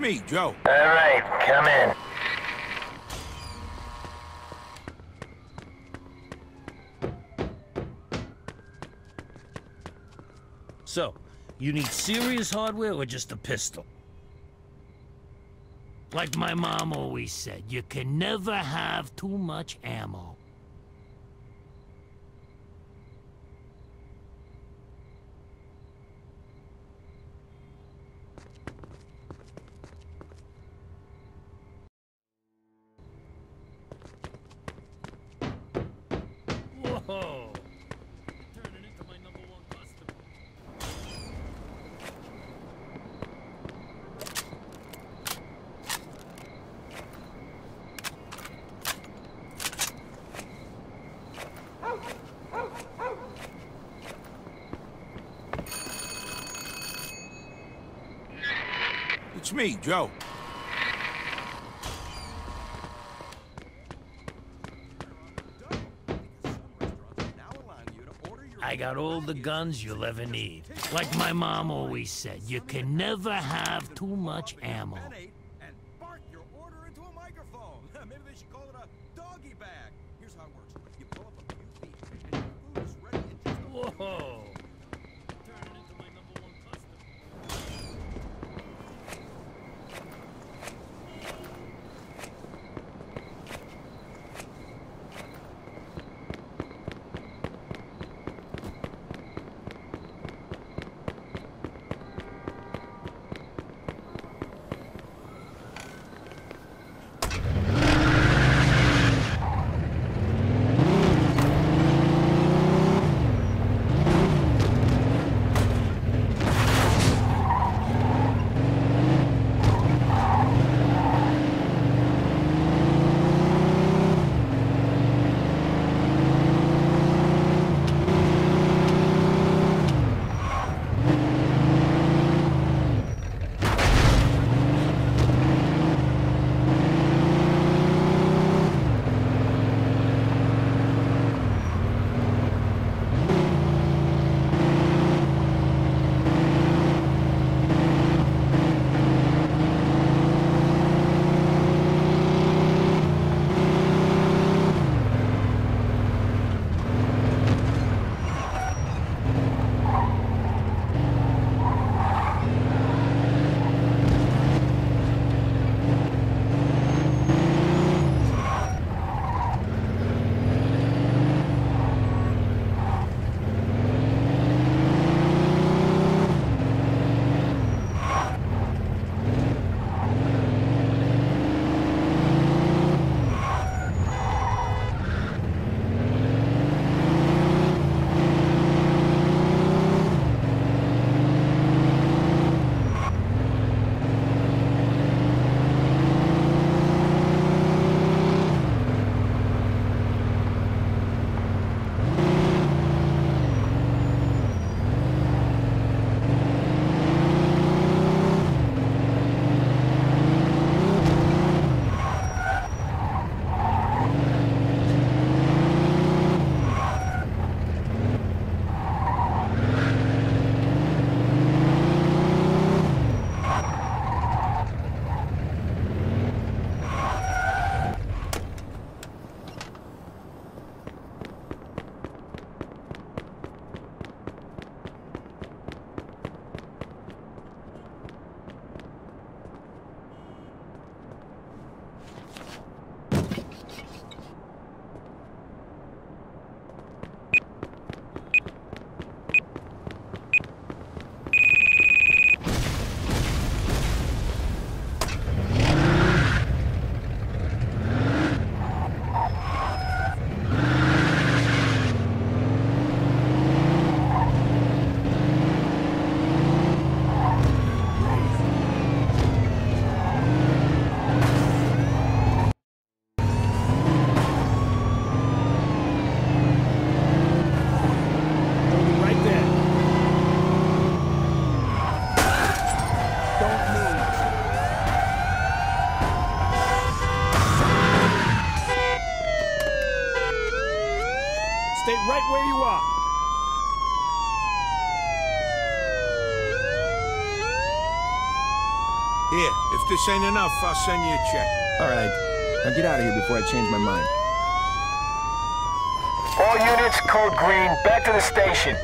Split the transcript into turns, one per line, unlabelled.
me, Joe.
All right, come in.
So, you need serious hardware or just a pistol? Like my mom always said, you can never have too much ammo.
It's me, Joe.
I got all the guns you'll ever need. Like my mom always said, you can never have too much ammo.
and
right where you are.
Here, if this ain't enough, I'll send you a check.
All right. Now get out of here before I change my mind.
All units, code green, back to the station.